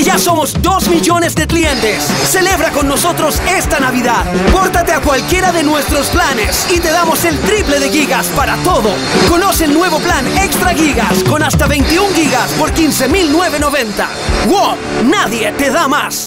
Porque ya somos 2 millones de clientes. Celebra con nosotros esta Navidad. Pórtate a cualquiera de nuestros planes y te damos el triple de gigas para todo. Conoce el nuevo plan Extra Gigas con hasta 21 gigas por 15.990. ¡Wow! Nadie te da más.